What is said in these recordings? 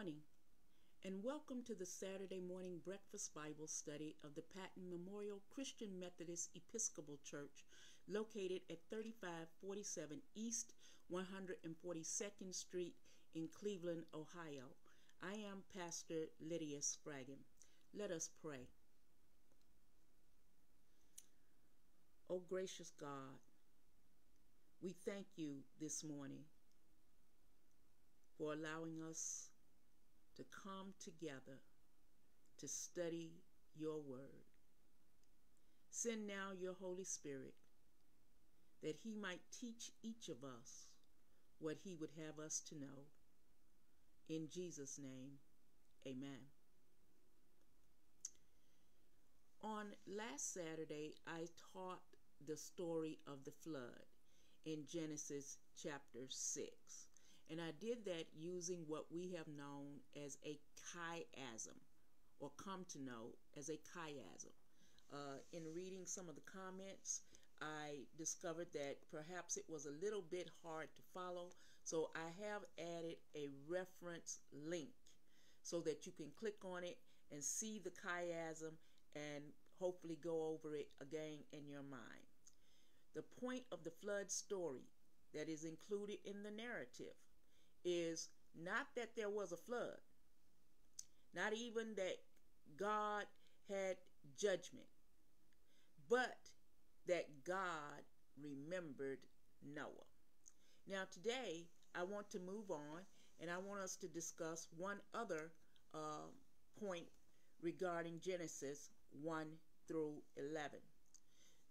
morning, and welcome to the Saturday morning breakfast Bible study of the Patton Memorial Christian Methodist Episcopal Church, located at 3547 East 142nd Street in Cleveland, Ohio. I am Pastor Lydia Spragin. Let us pray. O oh, gracious God, we thank you this morning for allowing us to come together to study your word. Send now your Holy Spirit that he might teach each of us what he would have us to know. In Jesus' name, amen. On last Saturday, I taught the story of the flood in Genesis chapter 6. And I did that using what we have known as a chiasm, or come to know as a chiasm. Uh, in reading some of the comments, I discovered that perhaps it was a little bit hard to follow, so I have added a reference link so that you can click on it and see the chiasm and hopefully go over it again in your mind. The point of the flood story that is included in the narrative is not that there was a flood, not even that God had judgment, but that God remembered Noah. Now, today, I want to move on and I want us to discuss one other uh, point regarding Genesis 1 through 11.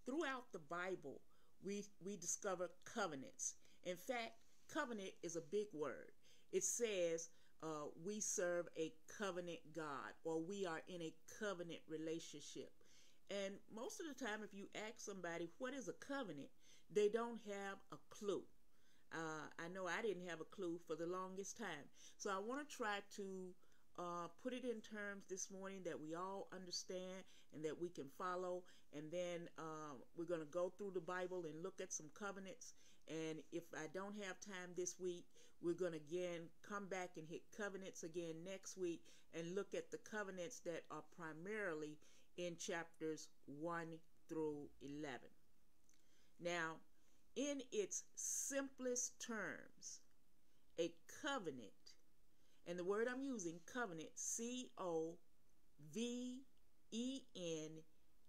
Throughout the Bible, we, we discover covenants. In fact, covenant is a big word. It says uh, we serve a covenant God or we are in a covenant relationship. And most of the time, if you ask somebody what is a covenant, they don't have a clue. Uh, I know I didn't have a clue for the longest time. So I want to try to uh, put it in terms this morning that we all understand and that we can follow. And then uh, we're going to go through the Bible and look at some covenants. And if I don't have time this week, we're going to again come back and hit covenants again next week and look at the covenants that are primarily in chapters 1 through 11. Now, in its simplest terms, a covenant and the word I'm using, covenant, C O V E N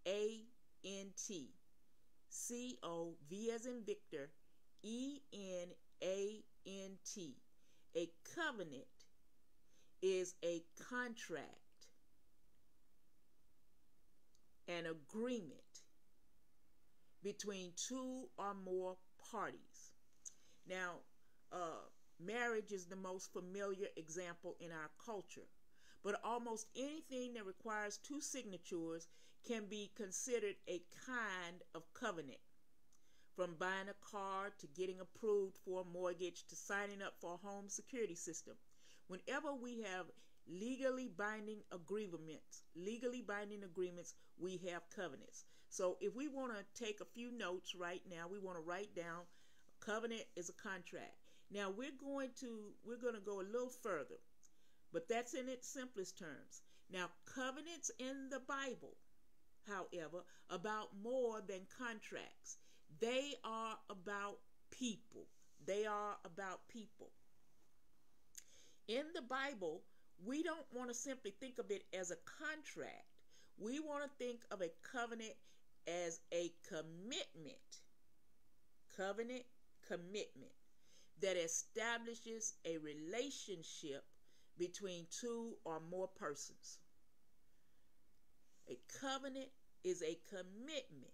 A N T. C O V as in Victor, E N A N T. A covenant is a contract, an agreement between two or more parties. Now, uh, Marriage is the most familiar example in our culture. But almost anything that requires two signatures can be considered a kind of covenant. From buying a car to getting approved for a mortgage to signing up for a home security system. Whenever we have legally binding agreements, legally binding agreements, we have covenants. So if we want to take a few notes right now, we want to write down covenant is a contract. Now we're going to we're going to go a little further, but that's in its simplest terms. Now covenants in the Bible, however, about more than contracts. They are about people. They are about people. In the Bible, we don't want to simply think of it as a contract. We want to think of a covenant as a commitment. Covenant commitment that establishes a relationship between two or more persons. A covenant is a commitment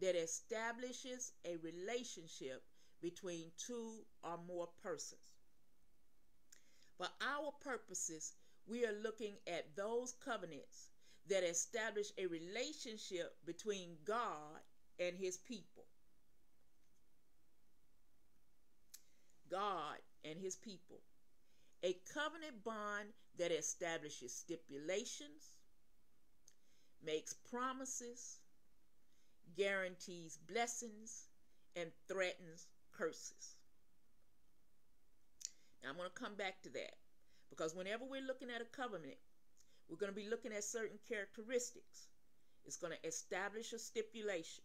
that establishes a relationship between two or more persons. For our purposes, we are looking at those covenants that establish a relationship between God and his people. God and his people. A covenant bond that establishes stipulations, makes promises, guarantees blessings, and threatens curses. Now I'm going to come back to that. Because whenever we're looking at a covenant, we're going to be looking at certain characteristics. It's going to establish a stipulation,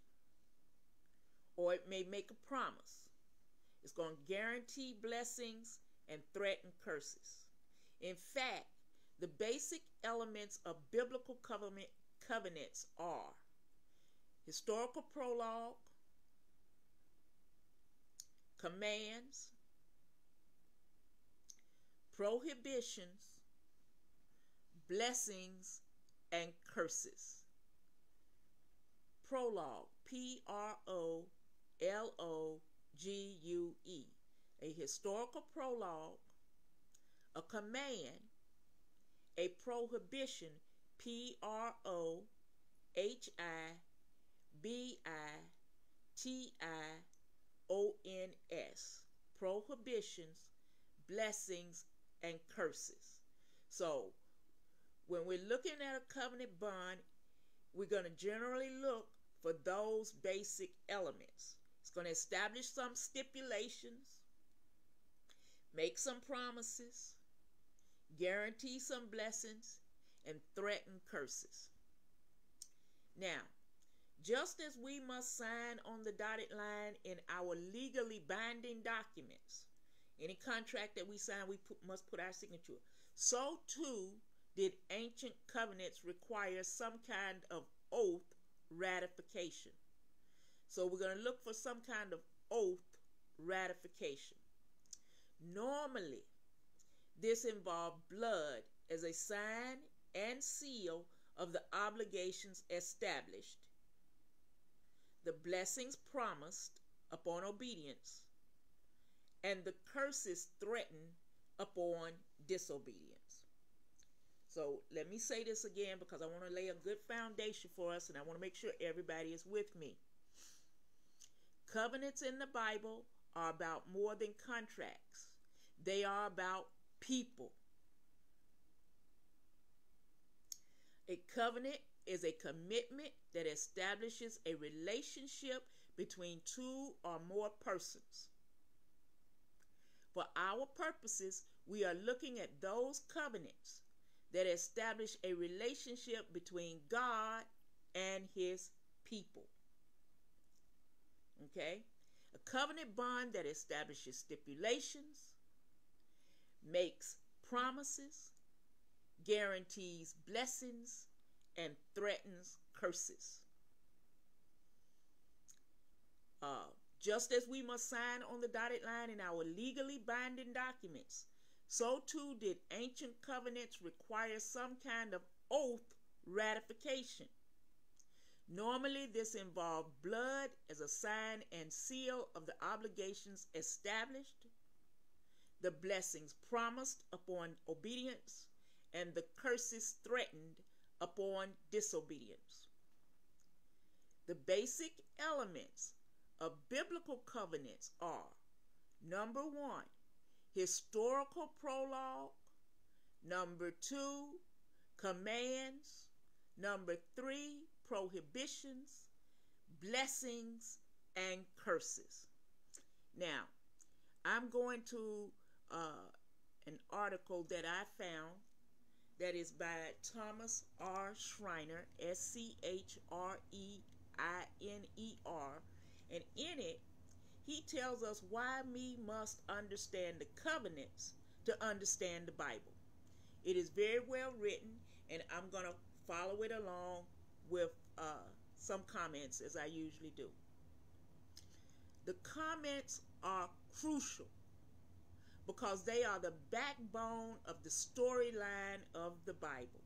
or it may make a promise. It's going to guarantee blessings and threaten curses. In fact, the basic elements of biblical covenant, covenants are historical prologue, commands, prohibitions, blessings, and curses. Prologue, P R O L O G U E, a historical prologue, a command, a prohibition, P R O H I B I T I O N S, prohibitions, blessings, and curses. So, when we're looking at a covenant bond, we're going to generally look for those basic elements. It's going to establish some stipulations, make some promises, guarantee some blessings, and threaten curses. Now, just as we must sign on the dotted line in our legally binding documents, any contract that we sign, we put, must put our signature. So too did ancient covenants require some kind of oath ratification. So we're going to look for some kind of oath ratification. Normally, this involved blood as a sign and seal of the obligations established, the blessings promised upon obedience, and the curses threatened upon disobedience. So let me say this again because I want to lay a good foundation for us and I want to make sure everybody is with me. Covenants in the Bible are about more than contracts, they are about people. A covenant is a commitment that establishes a relationship between two or more persons. For our purposes, we are looking at those covenants that establish a relationship between God and his people. Okay? A covenant bond that establishes stipulations, makes promises, guarantees blessings, and threatens curses. Uh, just as we must sign on the dotted line in our legally binding documents, so too did ancient covenants require some kind of oath ratification. Normally, this involved blood as a sign and seal of the obligations established, the blessings promised upon obedience, and the curses threatened upon disobedience. The basic elements of biblical covenants are number one, historical prologue, number two, commands, number three, prohibitions, blessings, and curses. Now, I'm going to uh, an article that I found that is by Thomas R. Schreiner, S C H R E I N E R, and in it, he tells us why we must understand the covenants to understand the Bible. It is very well written, and I'm going to follow it along with uh, some comments as I usually do. The comments are crucial because they are the backbone of the storyline of the Bible.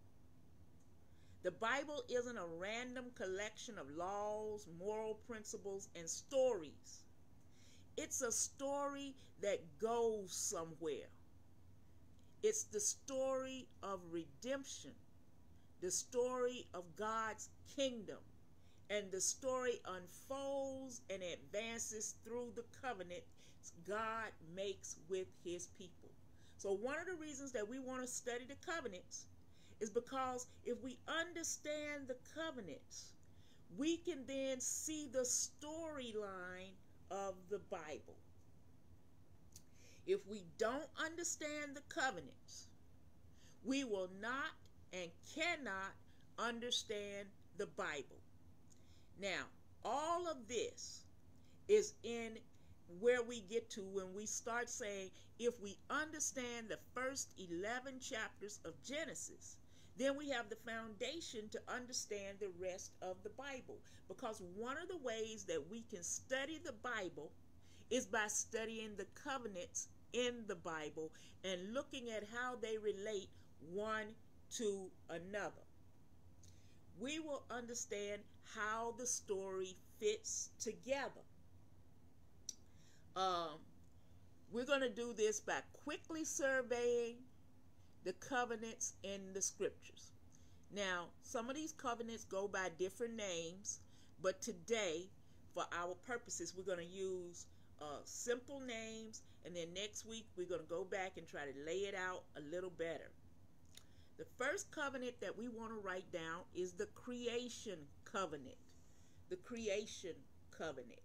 The Bible isn't a random collection of laws, moral principles, and stories. It's a story that goes somewhere. It's the story of redemption, the story of God's kingdom, and the story unfolds and advances through the covenant God makes with his people. So, one of the reasons that we want to study the covenants is because if we understand the covenants, we can then see the storyline of the Bible. If we don't understand the covenants, we will not and cannot understand the Bible. Now, all of this is in where we get to when we start saying if we understand the first 11 chapters of Genesis, then we have the foundation to understand the rest of the Bible. Because one of the ways that we can study the Bible is by studying the covenants in the Bible and looking at how they relate one to another. We will understand how the story fits together. Um, we're going to do this by quickly surveying the covenants in the scriptures. Now, some of these covenants go by different names, but today, for our purposes, we're going to use uh, simple names, and then next week we're going to go back and try to lay it out a little better. The first covenant that we want to write down is the creation covenant. The creation covenant.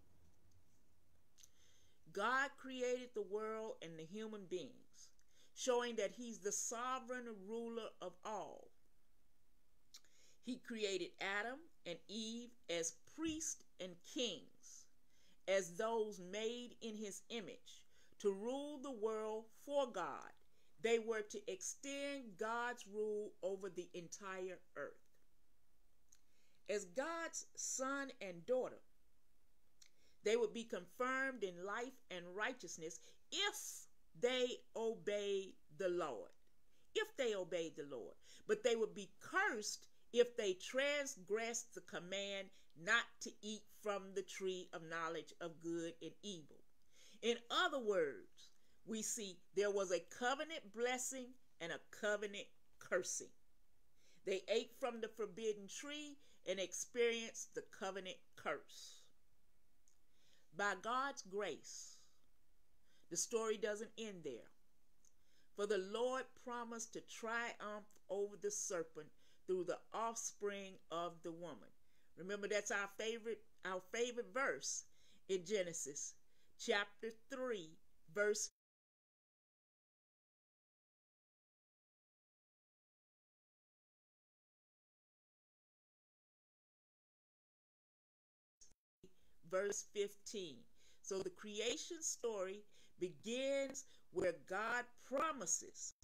God created the world and the human beings, showing that He's the sovereign ruler of all. He created Adam and Eve as priests and kings, as those made in His image, to rule the world for God. They were to extend God's rule over the entire earth. As God's son and daughter, they would be confirmed in life and righteousness if they obeyed the Lord. If they obeyed the Lord. But they would be cursed if they transgressed the command not to eat from the tree of knowledge of good and evil. In other words, we see there was a covenant blessing and a covenant cursing. They ate from the forbidden tree and experienced the covenant curse. By God's grace, the story doesn't end there. For the Lord promised to triumph over the serpent through the offspring of the woman. Remember that's our favorite our favorite verse in Genesis chapter 3 verse verse 15. So the creation story begins where God promises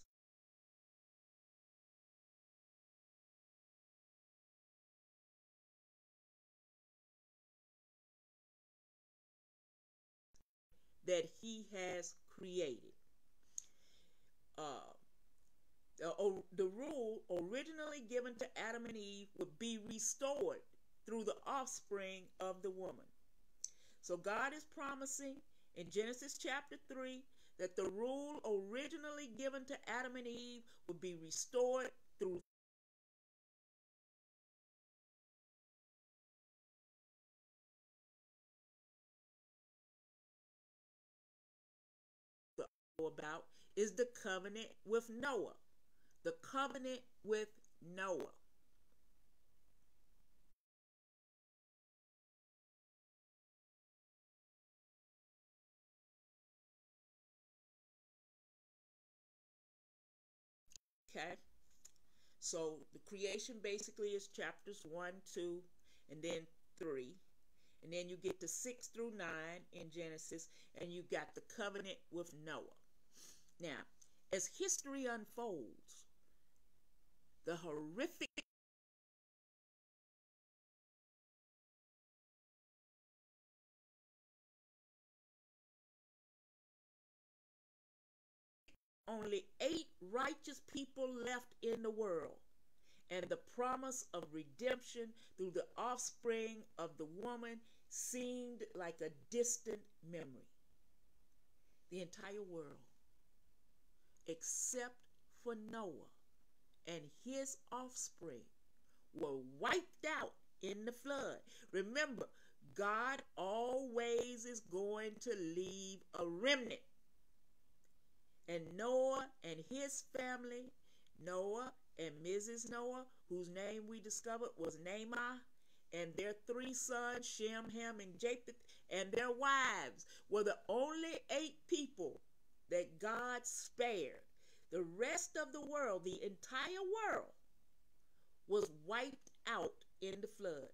that he has created. Uh, the, the rule originally given to Adam and Eve would be restored through the offspring of the woman. So God is promising in Genesis chapter 3 that the rule originally given to Adam and Eve would be restored through about is the covenant with Noah. The covenant with Noah. Okay. So the creation basically is chapters 1, 2, and then 3. And then you get to 6 through 9 in Genesis, and you got the covenant with Noah. Now, as history unfolds, the horrific only eight righteous people left in the world, and the promise of redemption through the offspring of the woman seemed like a distant memory. The entire world, except for Noah and his offspring, were wiped out in the flood. Remember, God always is going to leave a remnant and Noah and his family, Noah and Mrs. Noah, whose name we discovered was Naamah, and their three sons, Shem, Ham, and Japheth, and their wives were the only eight people that God spared. the rest of the world, the entire world, was wiped out in the flood.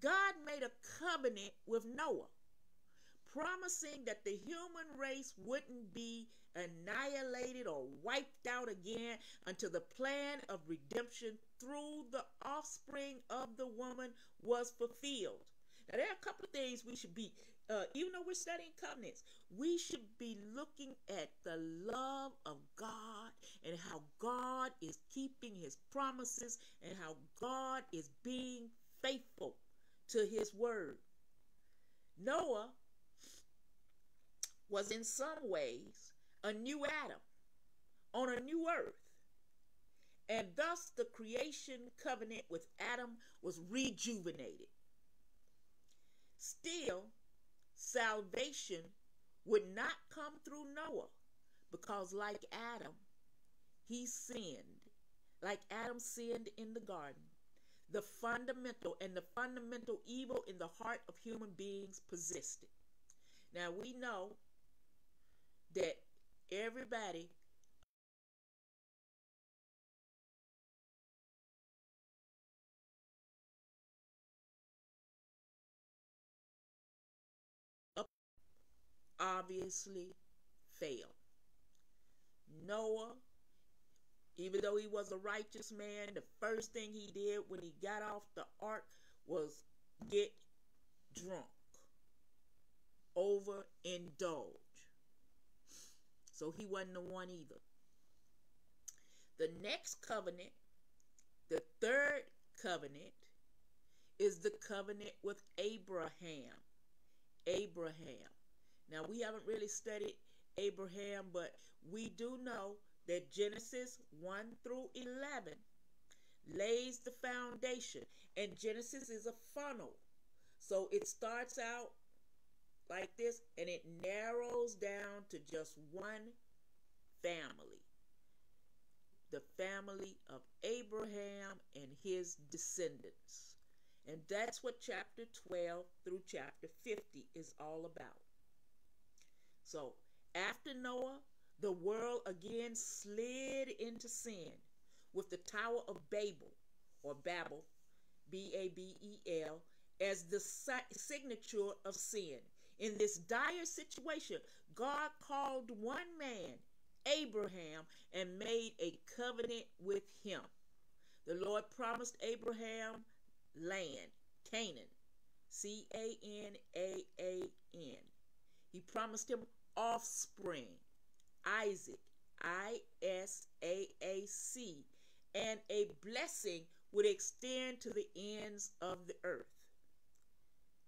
God made a covenant with Noah, promising that the human race wouldn't be annihilated or wiped out again until the plan of redemption through the offspring of the woman was fulfilled. Now, there are a couple of things we should be, uh, even though we're studying covenants, we should be looking at the love of God and how God is keeping his promises and how God is being faithful to his word. Noah was in some ways a new Adam on a new earth. And thus the creation covenant with Adam was rejuvenated. Still, salvation would not come through Noah because, like Adam, he sinned. Like Adam sinned in the garden. The fundamental and the fundamental evil in the heart of human beings persisted. Now we know that everybody obviously failed. Noah, even though he was a righteous man, the first thing he did when he got off the ark was get drunk, overindulge. So he wasn't the one either. The next covenant, the third covenant, is the covenant with Abraham. Abraham. Now, we haven't really studied Abraham, but we do know that Genesis 1 through 11 lays the foundation, and Genesis is a funnel. So it starts out like this and it narrows down to just one family the family of Abraham and his descendants. And that's what chapter 12 through chapter 50 is all about. So, after Noah, the world again slid into sin with the Tower of Babel, or Babel, B A B E L, as the signature of sin. In this dire situation, God called one man, Abraham, and made a covenant with him. The Lord promised Abraham land, Canaan, C A N A A N. He promised him offspring, Isaac, I S A A C, and a blessing would extend to the ends of the earth.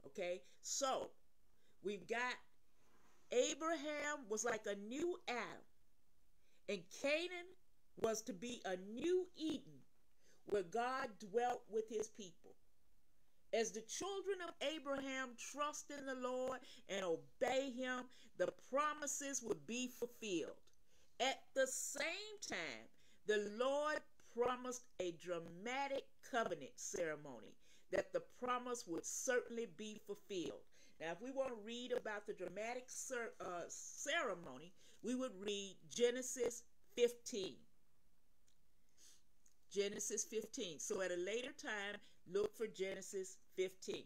Okay, so we've got Abraham was like a new Adam, and Canaan was to be a new Eden where God dwelt with his people. As the children of Abraham trust in the Lord and obey him, the promises would be fulfilled. At the same time, the Lord promised a dramatic covenant ceremony that the promise would certainly be fulfilled. Now, if we want to read about the dramatic cer- uh, ceremony, we would read Genesis 15. Genesis 15. So at a later time, look for Genesis 15.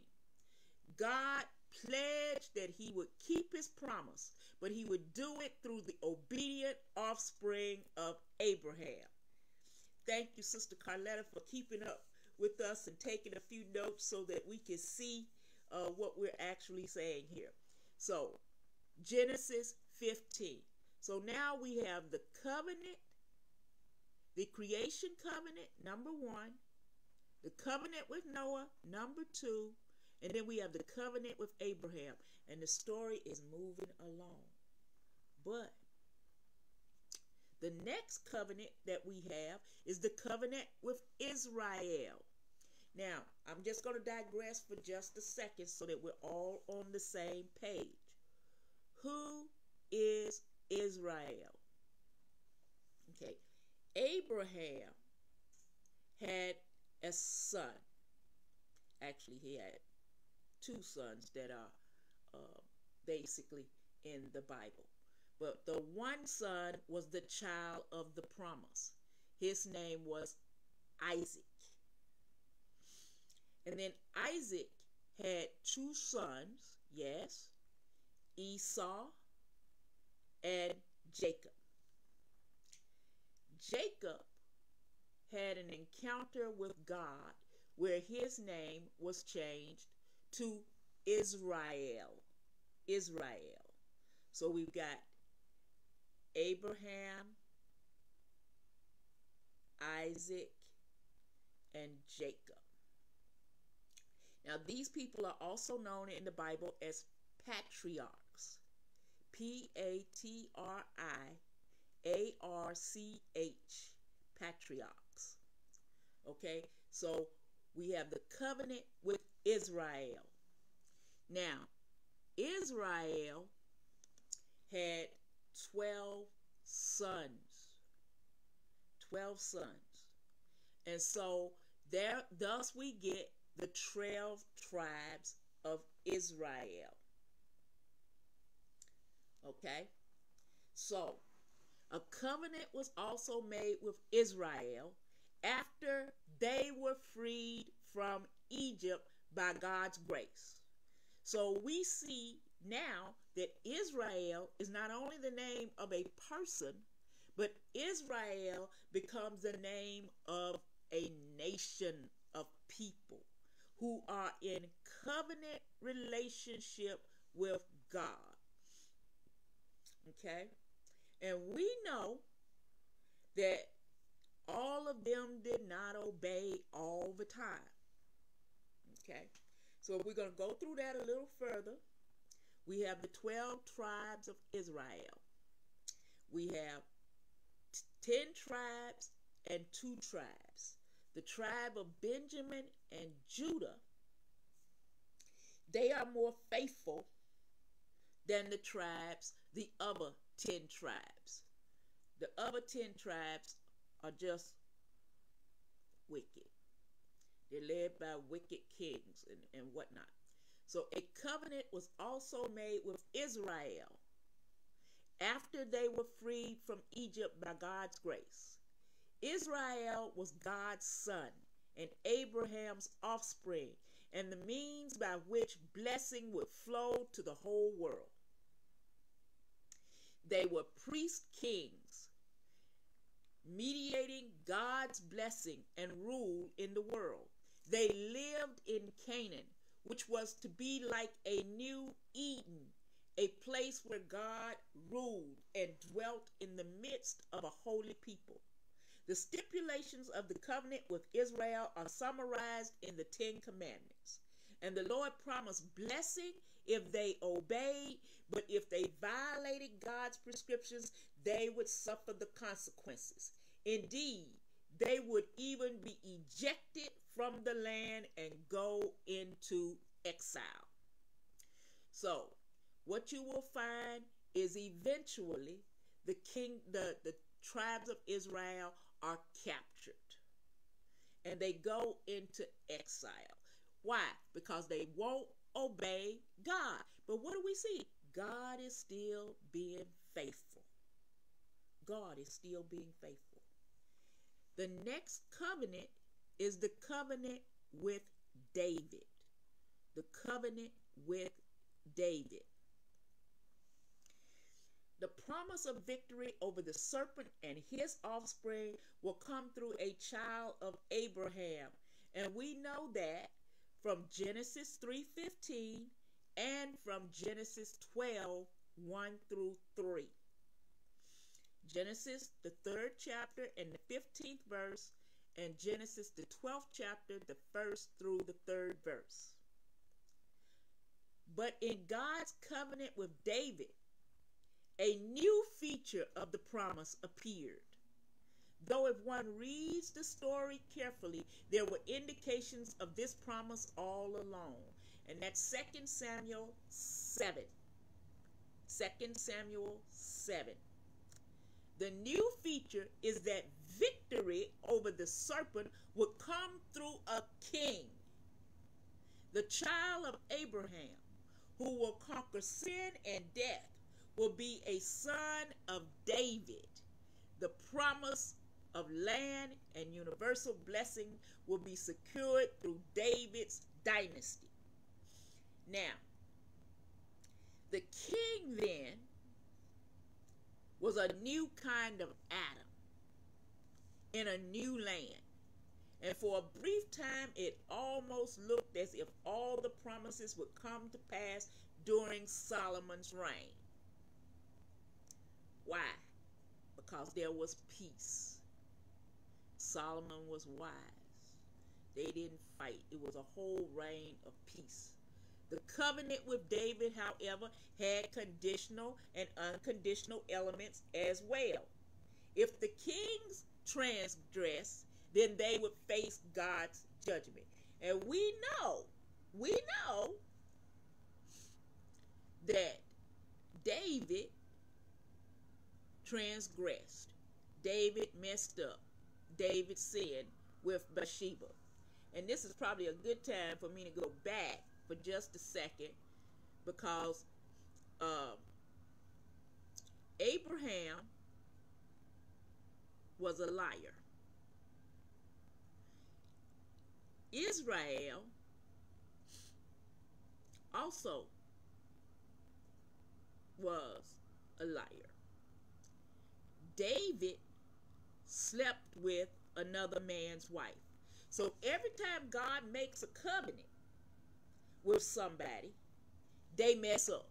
God pledged that he would keep his promise, but he would do it through the obedient offspring of Abraham. Thank you, Sister Carletta, for keeping up with us and taking a few notes so that we can see what we're actually saying here. So, Genesis 15. So now we have the covenant, the creation covenant, number one, the covenant with Noah, number two, and then we have the covenant with Abraham. And the story is moving along. But the next covenant that we have is the covenant with Israel. Now, I'm just going to digress for just a second so that we're all on the same page. Who is Israel? Okay. Abraham had a son. Actually, he had two sons that are uh, basically in the Bible. But the one son was the child of the promise. His name was Isaac. And then Isaac had two sons, yes, Esau and Jacob. Jacob had an encounter with God where his name was changed to Israel. Israel. So we've got Abraham, Isaac, and Jacob. Now, these people are also known in the Bible as patriarchs. P A T R I A R C H, patriarchs. Okay, so we have the covenant with Israel. Now, Israel had 12 sons. 12 sons. And so there thus we get the 12 tribes of Israel. Okay? So, a covenant was also made with Israel after they were freed from Egypt by God's grace. So we see now that Israel is not only the name of a person, but Israel becomes the name of a nation of people who are in covenant relationship with God. Okay? And we know that all of them did not obey all the time. Okay? So we're going to go through that a little further. We have the 12 tribes of Israel. We have 10 tribes and 2 tribes. The tribe of Benjamin and Judah, they are more faithful than the tribes, the other 10 tribes. The other 10 tribes are just wicked. They're led by wicked kings and, and whatnot. So a covenant was also made with Israel after they were freed from Egypt by God's grace. Israel was God's son and Abraham's offspring, and the means by which blessing would flow to the whole world. They were priest kings, mediating God's blessing and rule in the world. They lived in Canaan, which was to be like a new Eden, a place where God ruled and dwelt in the midst of a holy people. The stipulations of the covenant with Israel are summarized in the Ten Commandments. And the Lord promised blessing if they obeyed, but if they violated God's prescriptions, they would suffer the consequences. Indeed, they would even be ejected from the land and go into exile. So, what you will find is eventually the king the, the tribes of Israel are captured and they go into exile. Why? Because they won't obey God. But what do we see? God is still being faithful. God is still being faithful. The next covenant is the covenant with David. The covenant with David. The promise of victory over the serpent and his offspring will come through a child of Abraham. And we know that from Genesis 3:15 and from Genesis 12 1 through 3. Genesis, the third chapter and the 15th verse, and Genesis, the 12th chapter, the first through the third verse. But in God's covenant with David, a new feature of the promise appeared. Though if one reads the story carefully, there were indications of this promise all along. And that's 2 Samuel 7. 2 Samuel 7. The new feature is that victory over the serpent would come through a king, the child of Abraham, who will conquer sin and death, will be a son of David. The promise of land and universal blessing will be secured through David's dynasty. Now, the king then was a new kind of Adam in a new land. And for a brief time, it almost looked as if all the promises would come to pass during Solomon's reign. Why? Because there was peace. Solomon was wise. They didn't fight. It was a whole reign of peace. The covenant with David, however, had conditional and unconditional elements as well. If the kings transgress, then they would face God's judgment. And we know, we know that David transgressed. David messed up. David sinned with Bathsheba. And this is probably a good time for me to go back for just a second because um, Abraham was a liar. Israel also was a liar. David slept with another man's wife. So every time God makes a covenant with somebody, they mess up.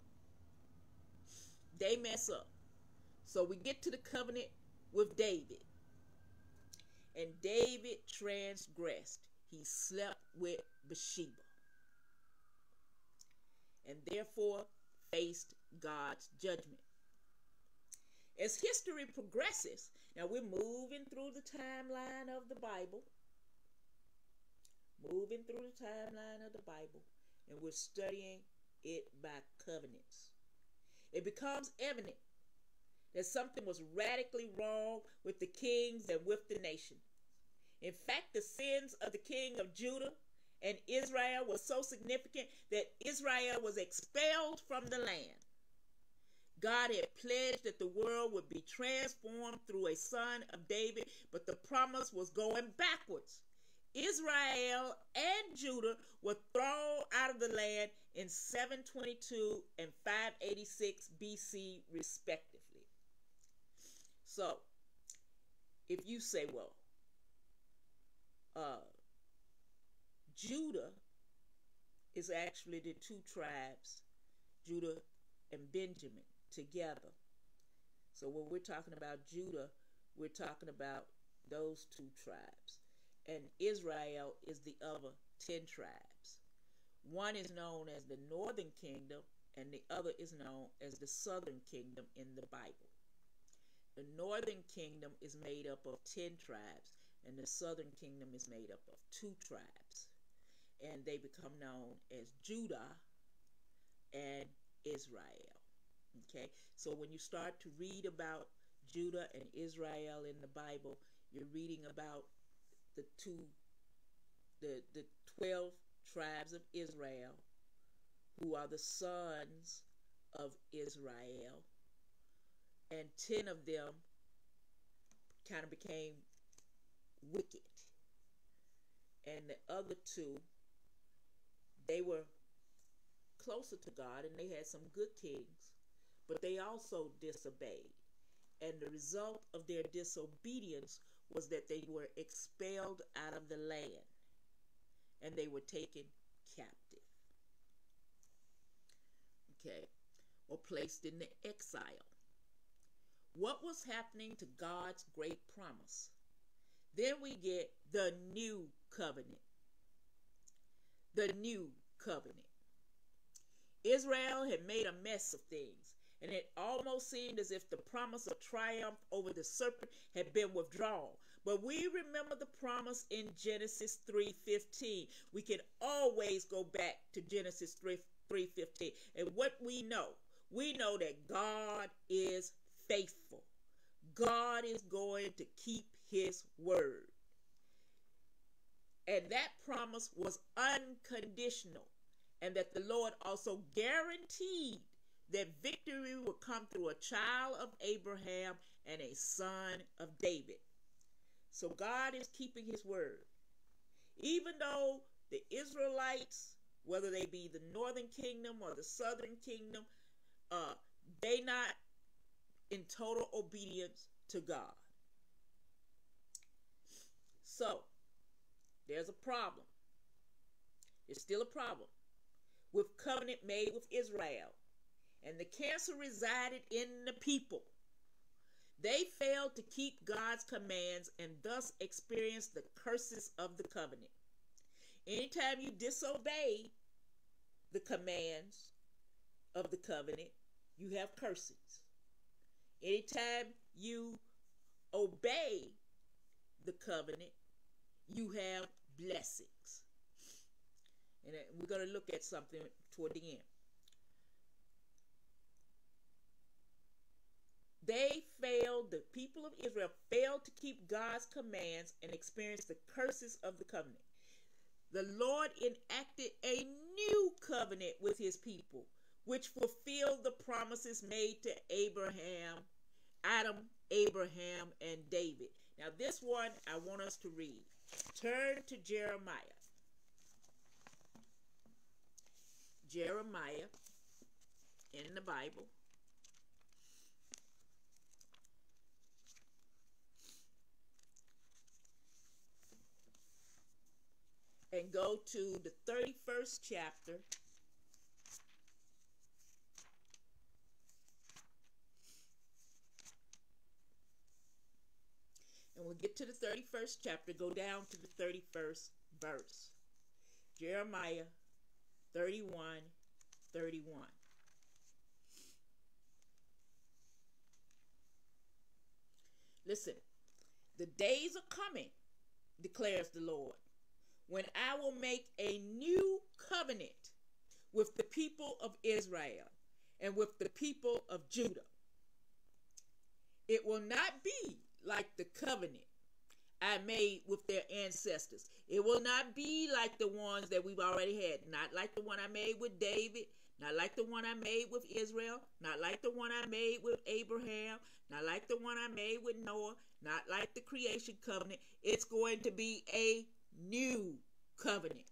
They mess up. So we get to the covenant with David. And David transgressed. He slept with Bathsheba. And therefore faced God's judgment. As history progresses, now we're moving through the timeline of the Bible. Moving through the timeline of the Bible, and we're studying it by covenants. It becomes evident that something was radically wrong with the kings and with the nation. In fact, the sins of the king of Judah and Israel were so significant that Israel was expelled from the land. God had pledged that the world would be transformed through a son of David, but the promise was going backwards. Israel and Judah were thrown out of the land in 722 and 586 BC, respectively. So, if you say, well, uh, Judah is actually the two tribes, Judah and Benjamin, together. So when we're talking about Judah, we're talking about those two tribes. And Israel is the other 10 tribes. One is known as the northern kingdom, and the other is known as the southern kingdom in the Bible. The northern kingdom is made up of 10 tribes, and the southern kingdom is made up of two tribes. And they become known as Judah and Israel. Okay, so when you start to read about Judah and Israel in the Bible, you're reading about the two, the, the 12 tribes of Israel, who are the sons of Israel. And 10 of them kind of became wicked. And the other two, they were closer to God and they had some good kings, but they also disobeyed. And the result of their disobedience was that they were expelled out of the land and they were taken captive. Okay, or placed in the exile what was happening to God's great promise. Then we get the new covenant. The new covenant. Israel had made a mess of things, and it almost seemed as if the promise of triumph over the serpent had been withdrawn. But we remember the promise in Genesis 3:15. We can always go back to Genesis 3 3:15. And what we know, we know that God is faithful. God is going to keep his word. And that promise was unconditional, and that the Lord also guaranteed that victory would come through a child of Abraham and a son of David. So God is keeping his word. Even though the Israelites, whether they be the northern kingdom or the southern kingdom, uh, they not in total obedience to God. So, there's a problem. There's still a problem with covenant made with Israel. And the cancer resided in the people. They failed to keep God's commands and thus experienced the curses of the covenant. Anytime you disobey the commands of the covenant, you have curses. Anytime you obey the covenant, you have blessings. And uh, we're going to look at something toward the end. They failed, the people of Israel failed to keep God's commands and experienced the curses of the covenant. The Lord enacted a new covenant with his people, which fulfilled the promises made to Abraham, Adam, Abraham, and David. Now, this one I want us to read. Turn to Jeremiah. Jeremiah in the Bible. And go to the 31st chapter. And we'll get to the 31st chapter, go down to the 31st verse. Jeremiah 31 31. Listen, the days are coming, declares the Lord, when I will make a new covenant with the people of Israel and with the people of Judah. It will not be like the covenant I made with their ancestors. It will not be like the ones that we've already had. Not like the one I made with David. Not like the one I made with Israel. Not like the one I made with Abraham. Not like the one I made with Noah. Not like the creation covenant. It's going to be a new covenant.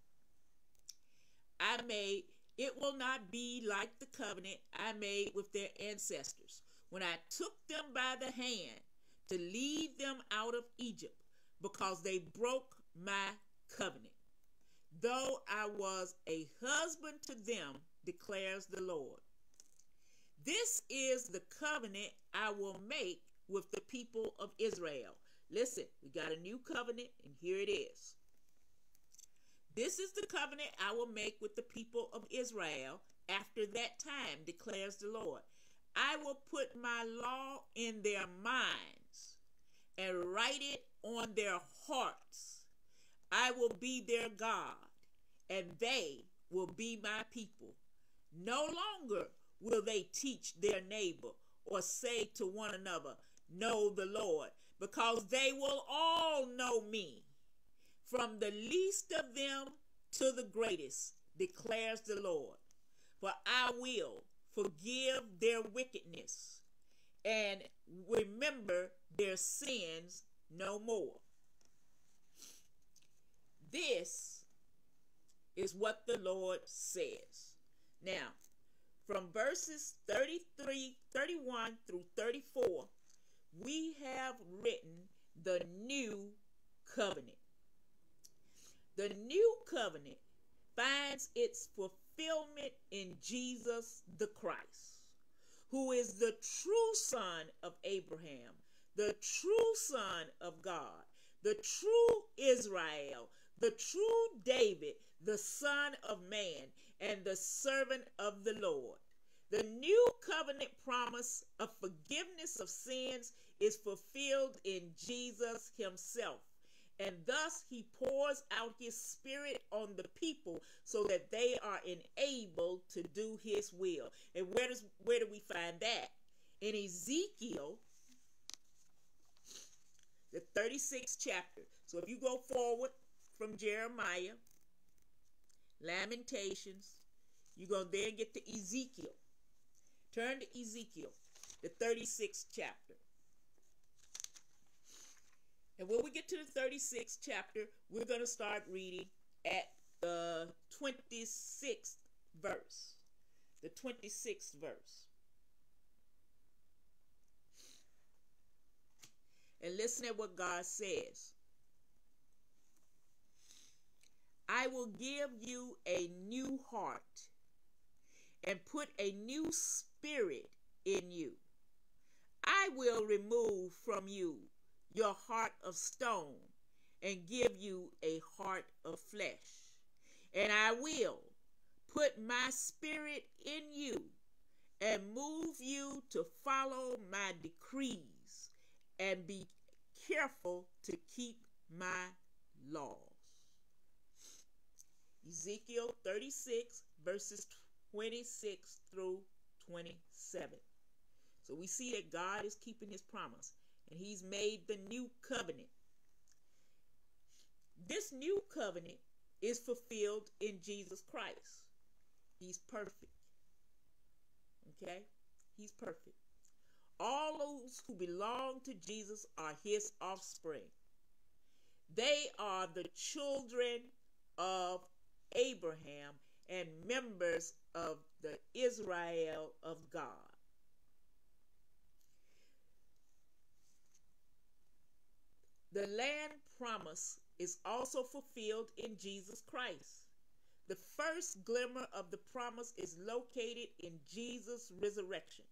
I made, it will not be like the covenant I made with their ancestors when I took them by the hand to lead them out of Egypt because they broke my covenant. Though I was a husband to them, declares the Lord. This is the covenant I will make with the people of Israel. Listen, we got a new covenant, and here it is. This is the covenant I will make with the people of Israel after that time, declares the Lord. I will put my law in their minds and write it on their hearts. I will be their God, and they will be my people. No longer will they teach their neighbor or say to one another, Know the Lord, because they will all know me, from the least of them to the greatest, declares the Lord. For I will forgive their wickedness and remember their sins no more. This is what the Lord says. Now, from verses 33, 31 through 34, we have written the new covenant. The new covenant finds its fulfillment in Jesus the Christ, who is the true son of Abraham, the true son of God, the true Israel, the true David, the son of man, and the servant of the Lord. The new covenant promise of forgiveness of sins is fulfilled in Jesus himself. And thus he pours out his spirit on the people so that they are enabled to do his will. And where does where do we find that? In Ezekiel the 36th chapter. So if you go forward from Jeremiah, Lamentations, you're going to then get to Ezekiel. Turn to Ezekiel, the 36th chapter. And when we get to the 36th chapter, we're going to start reading at the 26th verse. The 26th verse. And listen at what God says. I will give you a new heart and put a new spirit in you. I will remove from you your heart of stone and give you a heart of flesh. And I will put my spirit in you and move you to follow my decrees and be careful to keep my laws. Ezekiel 36, verses 26 through 27. So we see that God is keeping his promise and he's made the new covenant. This new covenant is fulfilled in Jesus Christ. He's perfect. Okay? He's perfect. All those who belong to Jesus are his offspring. They are the children of Abraham and members of the Israel of God. The land promise is also fulfilled in Jesus Christ. The first glimmer of the promise is located in Jesus' resurrection,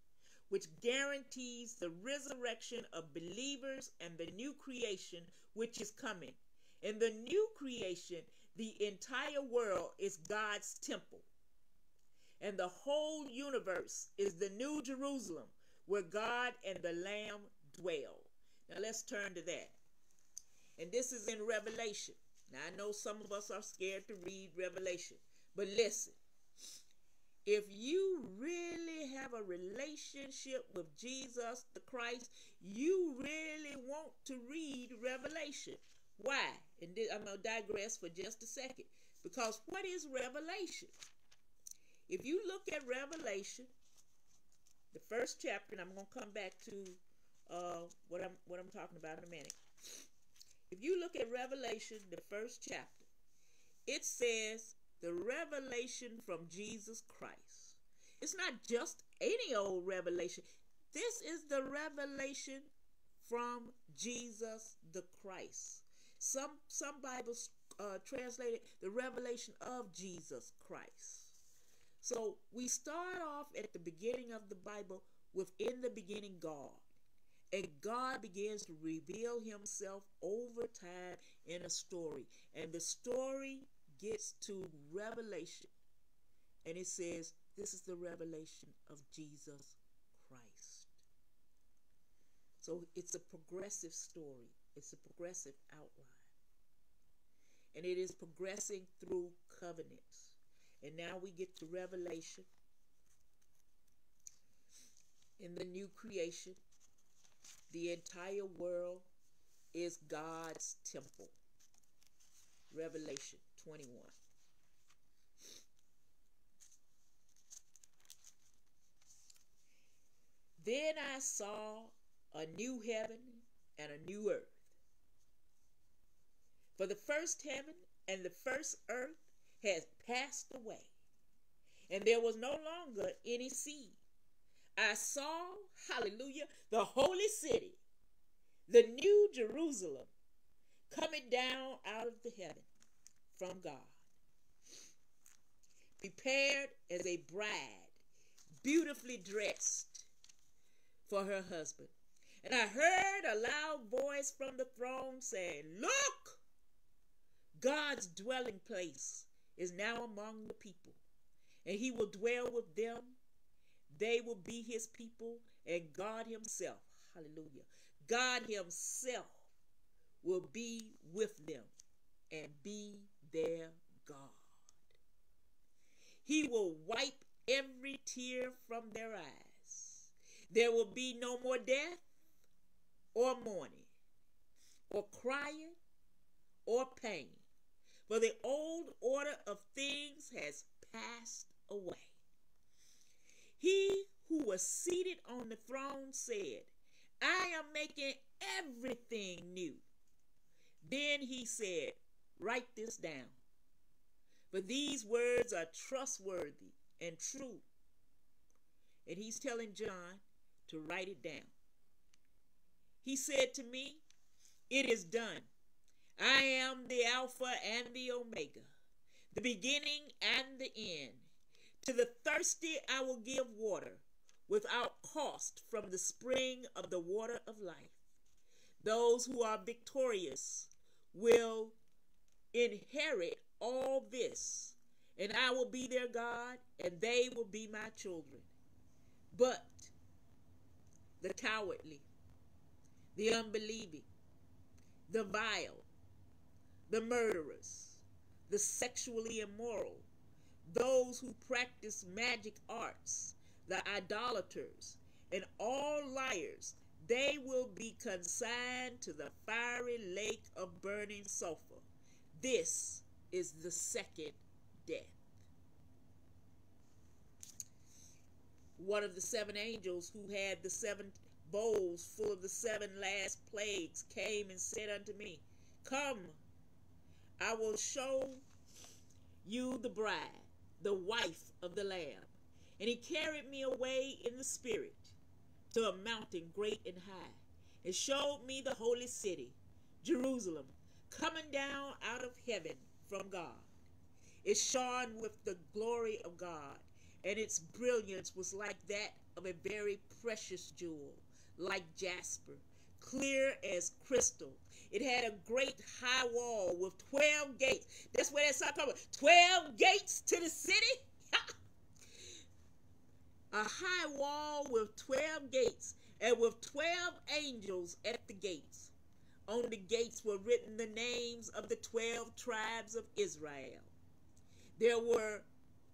which guarantees the resurrection of believers and the new creation which is coming. In the new creation, the entire world is God's temple. And the whole universe is the new Jerusalem where God and the Lamb dwell. Now let's turn to that. And this is in Revelation. Now, I know some of us are scared to read Revelation, but listen. If you really have a relationship with Jesus the Christ, you really want to read Revelation. Why? And I'm going to digress for just a second. Because what is Revelation? If you look at Revelation, the first chapter, and I'm going to come back to uh, what I'm what I'm talking about in a minute. If you look at Revelation, the first chapter, it says the revelation from Jesus Christ. It's not just any old revelation. This is the revelation from Jesus the Christ. Some some Bibles uh, translated the revelation of Jesus Christ. So we start off at the beginning of the Bible with in the beginning God. And God begins to reveal himself over time in a story. And the story gets to revelation. And it says, This is the revelation of Jesus Christ. So it's a progressive story, it's a progressive outline. And it is progressing through covenants. And now we get to Revelation in the new creation the entire world is God's temple. Revelation 21. Then I saw a new heaven and a new earth. For the first heaven and the first earth has passed away, and there was no longer any sea. I saw, hallelujah, the holy city, the new Jerusalem, coming down out of the heaven from God, prepared as a bride, beautifully dressed for her husband. And I heard a loud voice from the throne saying, Look, God's dwelling place is now among the people, and he will dwell with them they will be his people, and God himself, hallelujah, God himself will be with them and be their God. He will wipe every tear from their eyes. There will be no more death or mourning or crying or pain, for the old order of things has passed away. He who was seated on the throne said, I am making everything new. Then he said, Write this down. For these words are trustworthy and true. And he's telling John to write it down. He said to me, It is done. I am the Alpha and the Omega, the beginning and the end. To the thirsty I will give water without cost from the spring of the water of life. Those who are victorious will inherit all this, and I will be their God, and they will be my children. But the cowardly, the unbelieving, the vile, the murderers, the sexually immoral, those who practice magic arts, the idolaters, and all liars, they will be consigned to the fiery lake of burning sulfur. This is the second death. One of the seven angels who had the seven bowls full of the seven last plagues came and said unto me, Come, I will show you the bride, the wife of the Lamb. And he carried me away in the spirit to a mountain great and high, and showed me the holy city, Jerusalem, coming down out of heaven from God. It shone with the glory of God, and its brilliance was like that of a very precious jewel, like jasper, clear as crystal. It had a great high wall with 12 gates. That's where that song comes. 12 gates to the city. a high wall with 12 gates and with 12 angels at the gates. On the gates were written the names of the 12 tribes of Israel. There were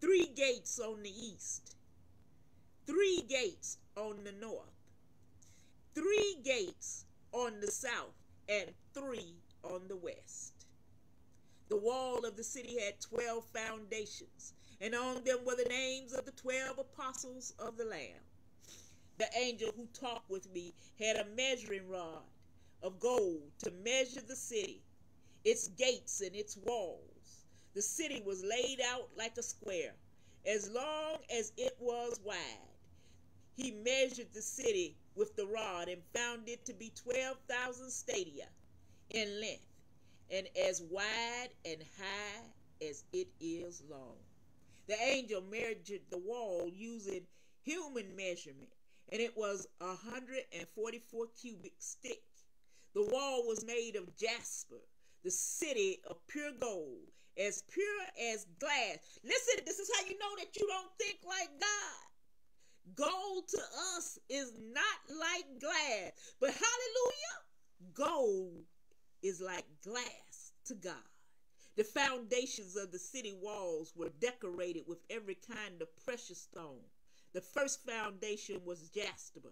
three gates on the east, three gates on the north, three gates on the south, and three on the west. The wall of the city had 12 foundations and on them were the names of the twelve apostles of the Lamb. The angel who talked with me had a measuring rod of gold to measure the city, its gates and its walls. The city was laid out like a square, as long as it was wide. He measured the city with the rod and found it to be 12,000 stadia in length and as wide and high as it is long. The angel measured the wall using human measurement, and it was a 144 cubits thick. The wall was made of jasper, the city of pure gold, as pure as glass. Listen, this is how you know that you don't think like God. Gold to us is not like glass, but hallelujah, gold is like glass to God. The foundations of the city walls were decorated with every kind of precious stone. The first foundation was jasper,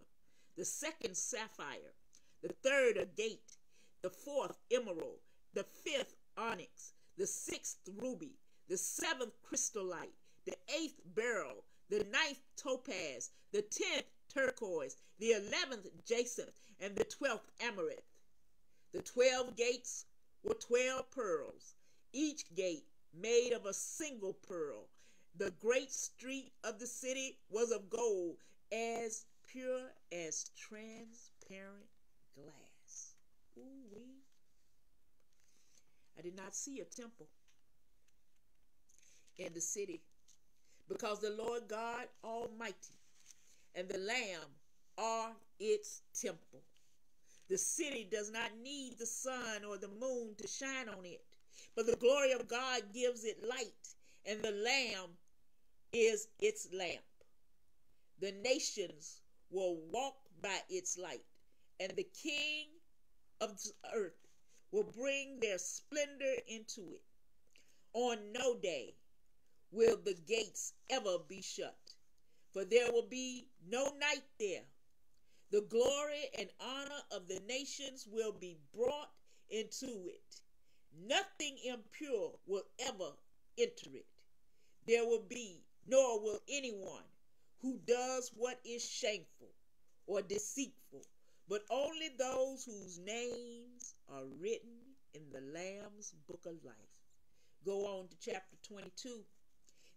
the second sapphire, the third agate, the fourth emerald, the fifth onyx, the sixth ruby, the seventh chrysolite, the eighth beryl, the ninth topaz, the tenth turquoise, the eleventh jacinth, and the twelfth amaranth. The twelve gates were twelve pearls each gate made of a single pearl. The great street of the city was of gold, as pure as transparent glass. Ooh-wee. I did not see a temple in the city because the Lord God Almighty and the Lamb are its temple. The city does not need the sun or the moon to shine on it but the glory of God gives it light, and the Lamb is its lamp. The nations will walk by its light, and the King of the earth will bring their splendor into it. On no day will the gates ever be shut, for there will be no night there. The glory and honor of the nations will be brought into it Nothing impure will ever enter it. There will be, nor will anyone who does what is shameful or deceitful, but only those whose names are written in the Lamb's book of life. Go on to chapter 22.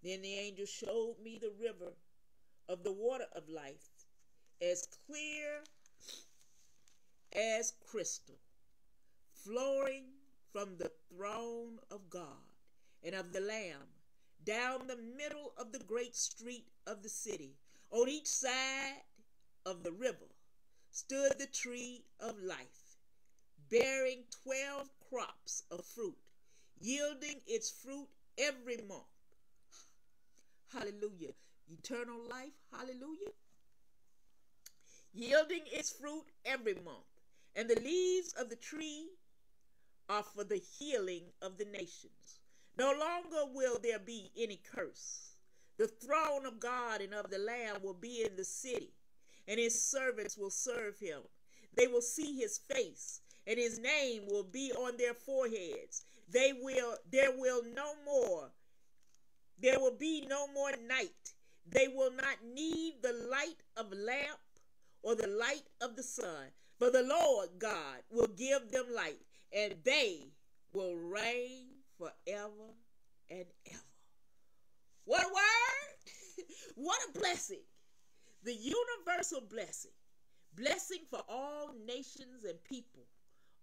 Then the angel showed me the river of the water of life, as clear as crystal, flowing from the throne of God and of the Lamb down the middle of the great street of the city. On each side of the river stood the tree of life, bearing twelve crops of fruit, yielding its fruit every month. Hallelujah. Eternal life. Hallelujah. Yielding its fruit every month. And the leaves of the tree are for the healing of the nations. No longer will there be any curse. The throne of God and of the Lamb will be in the city, and his servants will serve him. They will see his face, and his name will be on their foreheads. They will there will no more there will be no more night. They will not need the light of lamp or the light of the sun, but the Lord God will give them light, and they will reign forever and ever. What a word! what a blessing! The universal blessing, blessing for all nations and people,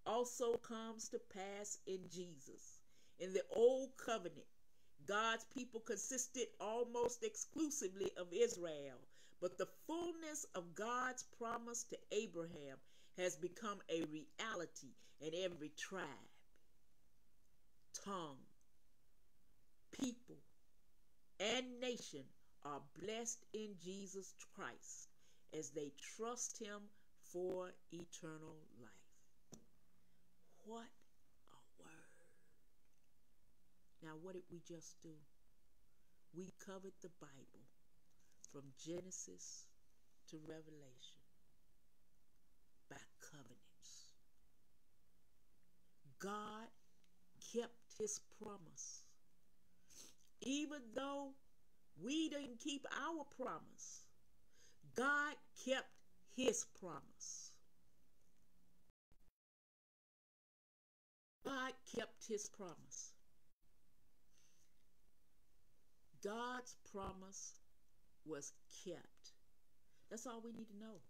also comes to pass in Jesus. In the old covenant, God's people consisted almost exclusively of Israel, but the fullness of God's promise to Abraham has become a reality in every tribe tongue, people, and nation are blessed in Jesus Christ as they trust him for eternal life. What a word. Now, what did we just do? We covered the Bible from Genesis to Revelation by covenants. God kept his promise. Even though we didn't keep our promise, God kept his promise. God kept his promise. God's promise was kept. That's all we need to know.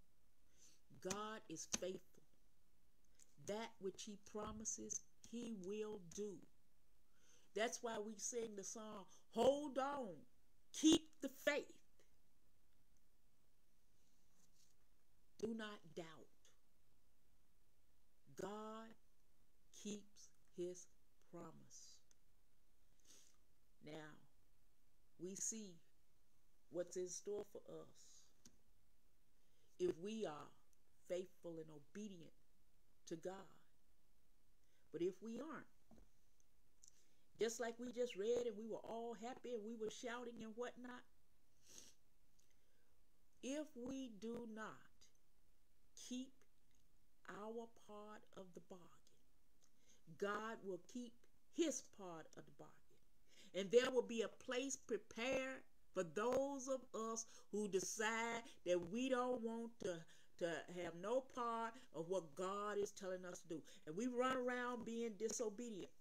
God is faithful. That which he promises, he will do. That's why we sing the song, Hold On, Keep the Faith. Do not doubt. God keeps his promise. Now, we see what's in store for us if we are faithful and obedient to God. But if we aren't, just like we just read and we were all happy and we were shouting and whatnot, if we do not keep our part of the bargain, God will keep his part of the bargain. And there will be a place prepared for those of us who decide that we don't want to to have no part of what God is telling us to do. And we run around being disobedient.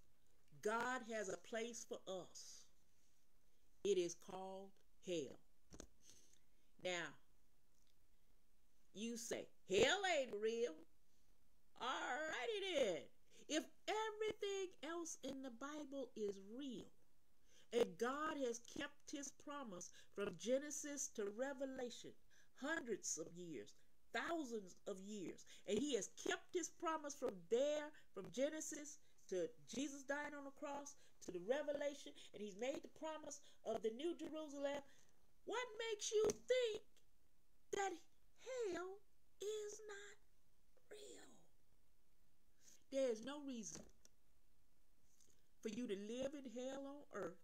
God has a place for us. It is called hell. Now, you say, hell ain't real. Alrighty then. If everything else in the Bible is real, and God has kept his promise from Genesis to Revelation, hundreds of years, thousands of years. And he has kept his promise from there, from Genesis to Jesus dying on the cross to the revelation. And he's made the promise of the new Jerusalem. What makes you think that hell is not real? There is no reason for you to live in hell on earth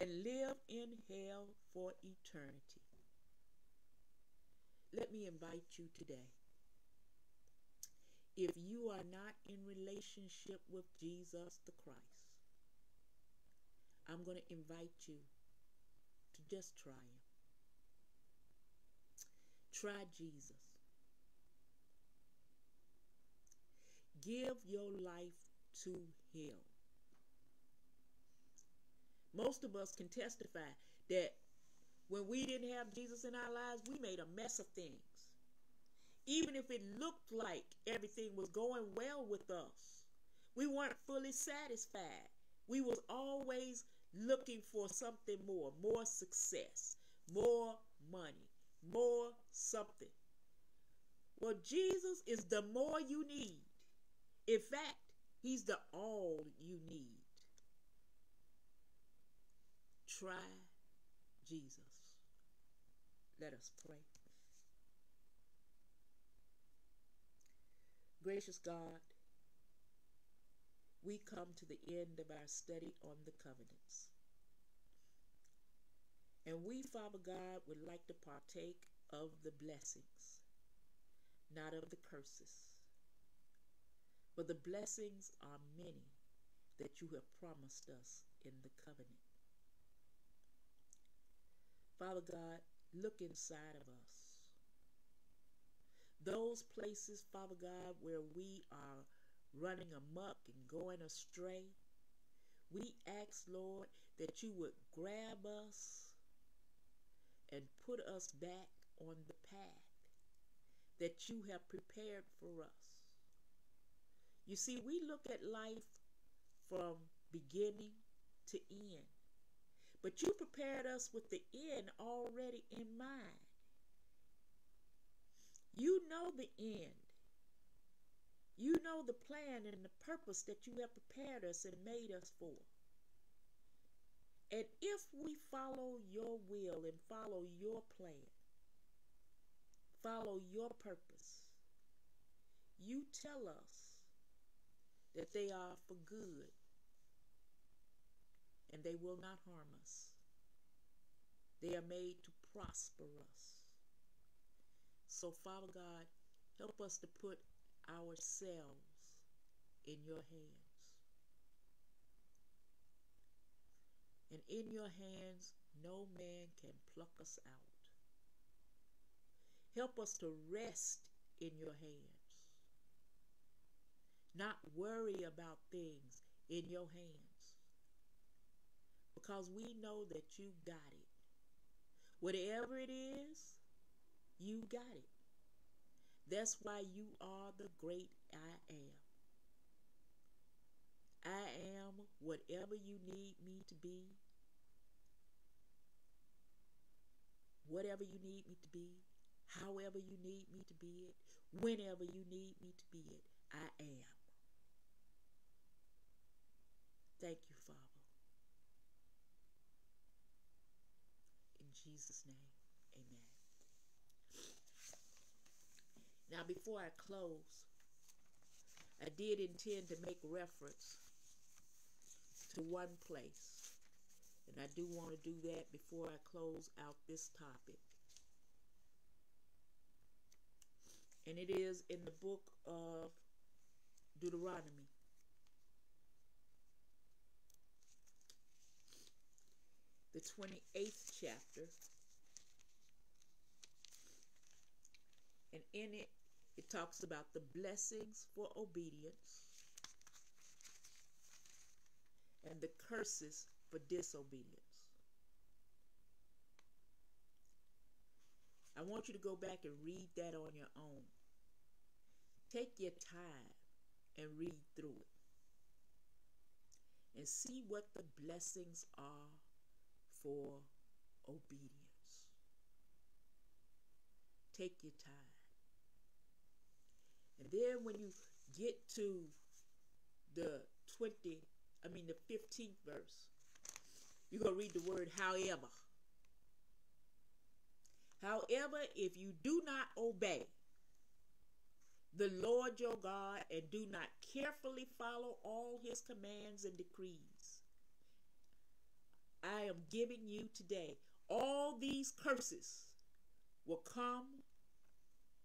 and live in hell for eternity let me invite you today. If you are not in relationship with Jesus the Christ, I'm going to invite you to just try him. Try Jesus. Give your life to Him. Most of us can testify that when we didn't have Jesus in our lives, we made a mess of things. Even if it looked like everything was going well with us, we weren't fully satisfied. We was always looking for something more, more success, more money, more something. Well, Jesus is the more you need. In fact, he's the all you need. Try Jesus. Let us pray. Gracious God, we come to the end of our study on the covenants. And we, Father God, would like to partake of the blessings, not of the curses. For the blessings are many that you have promised us in the covenant. Father God, look inside of us. Those places, Father God, where we are running amuck and going astray, we ask, Lord, that you would grab us and put us back on the path that you have prepared for us. You see, we look at life from beginning to end. But you prepared us with the end already in mind. You know the end. You know the plan and the purpose that you have prepared us and made us for. And if we follow your will and follow your plan, follow your purpose, you tell us that they are for good and they will not harm us. They are made to prosper us. So, Father God, help us to put ourselves in your hands. And in your hands, no man can pluck us out. Help us to rest in your hands. Not worry about things in your hands. Because we know that you got it. Whatever it is, you got it. That's why you are the great I am. I am whatever you need me to be. Whatever you need me to be, however you need me to be it, whenever you need me to be it, I am. Thank you, Father. In Jesus' name, amen. Now, before I close, I did intend to make reference to one place. And I do want to do that before I close out this topic. And it is in the book of Deuteronomy. The 28th chapter. And in it, it talks about the blessings for obedience and the curses for disobedience. I want you to go back and read that on your own. Take your time and read through it. And see what the blessings are for obedience. Take your time. And then when you get to the 20, I mean the 15th verse, you're going to read the word however. However, if you do not obey the Lord your God and do not carefully follow all his commands and decrees, I am giving you today, all these curses will come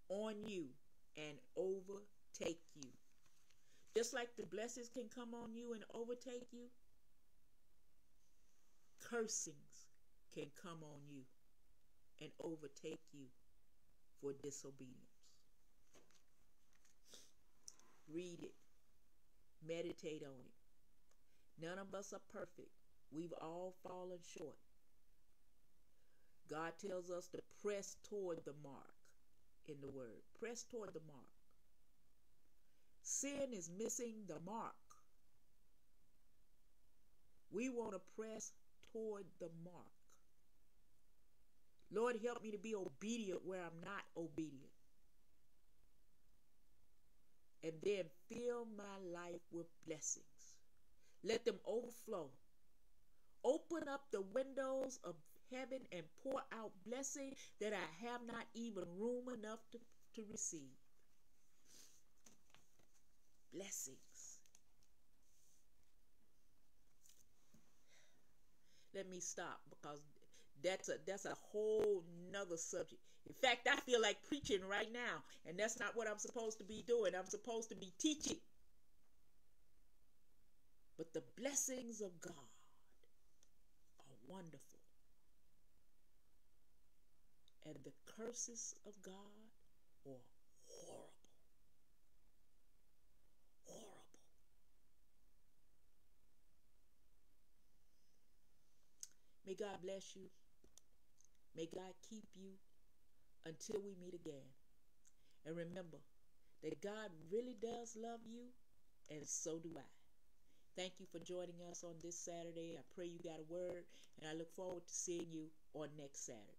on you and overtake you. Just like the blessings can come on you and overtake you, cursings can come on you and overtake you. for disobedience. Read it, meditate on it. None of us are perfect. We've all fallen short. God tells us to press toward the mark in the word. Press toward the mark. Sin is missing the mark. We want to press toward the mark. Lord, help me to be obedient where I'm not obedient. And then fill my life with blessings. Let them overflow. Open up the windows of heaven and pour out blessing that I have not even room enough to, to receive. Blessings. Let me stop because that's a that's a whole nother subject. In fact, I feel like preaching right now, and that's not what I'm supposed to be doing. I'm supposed to be teaching. But the blessings of God wonderful. And the curses of God are horrible. Horrible. May God bless you. May God keep you until we meet again. And remember that God really does love you, and so do I. Thank you for joining us on this Saturday. I pray you got a word, and I look forward to seeing you on next Saturday.